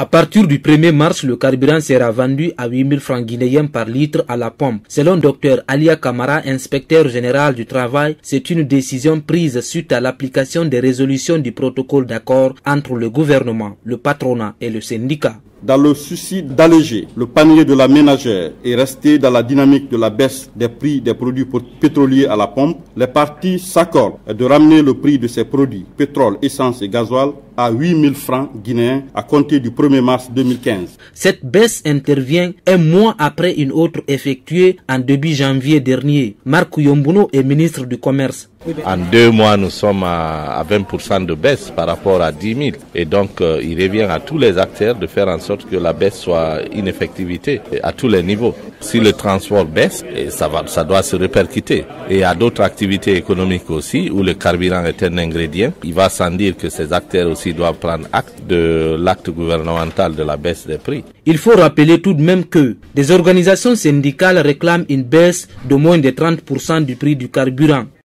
À partir du 1er mars, le carburant sera vendu à 8000 francs guinéens par litre à la pompe. Selon Dr Alia Kamara, inspecteur général du travail, c'est une décision prise suite à l'application des résolutions du protocole d'accord entre le gouvernement, le patronat et le syndicat. Dans le souci d'alléger le panier de la ménagère et rester dans la dynamique de la baisse des prix des produits pétroliers à la pompe, les partis s'accordent de ramener le prix de ces produits, pétrole, essence et gasoil, à 8 000 francs guinéens à compter du 1er mars 2015. Cette baisse intervient un mois après une autre effectuée en début janvier dernier. Marc Yombuno est ministre du Commerce. En deux mois, nous sommes à 20% de baisse par rapport à 10 000. Et donc, euh, il revient à tous les acteurs de faire en sorte que la baisse soit une effectivité à tous les niveaux. Si le transport baisse, ça, va, ça doit se répercuter. Et a d'autres activités économiques aussi où le carburant est un ingrédient. Il va sans dire que ces acteurs aussi doivent prendre acte de l'acte gouvernemental de la baisse des prix. Il faut rappeler tout de même que des organisations syndicales réclament une baisse de moins de 30% du prix du carburant.